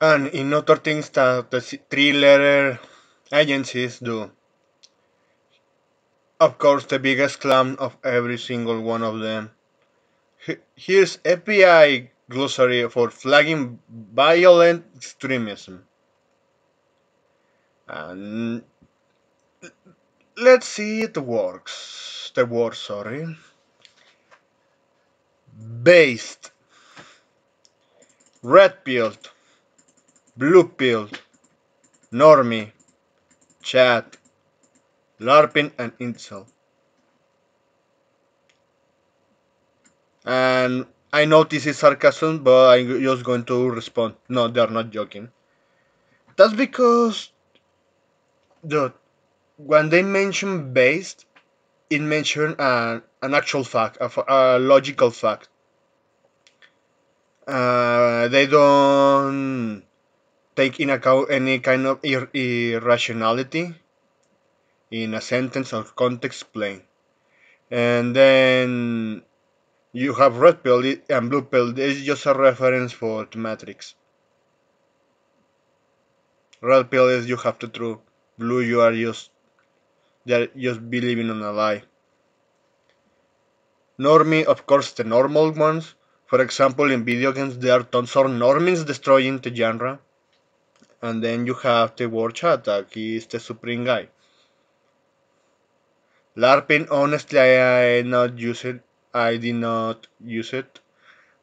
And in other things that the three-letter agencies do. Of course, the biggest clown of every single one of them. Here's FBI glossary for flagging violent extremism. And let's see it works. The word, sorry. Based. Red pilled. Blue pill, Normie. Chad. LARPing and incel. And I know this is sarcasm, but I'm just going to respond. No, they're not joking. That's because, dude, when they mention based, it mentions an, an actual fact, a, a logical fact. Uh, they don't take in account any kind of ir irrationality in a sentence or context plane. And then you have red pill and blue pill. This is just a reference for the matrix. Red pill is you have to truth. Blue you are just they're just believing on a lie. Normie, of course, the normal ones. For example, in video games, there are tons of normies destroying the genre. And then you have the word Chad, that is the supreme guy. LARPing, honestly, I, I not use it. I did not use it.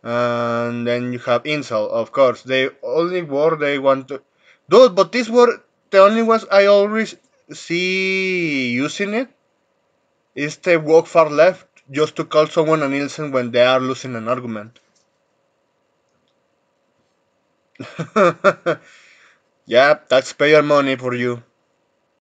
And then you have incel, of course. The only word they want to... Dude, but this word, the only ones I always see using it is the walk far left, just to call someone an incel when they are losing an argument. yeah, taxpayer money for you.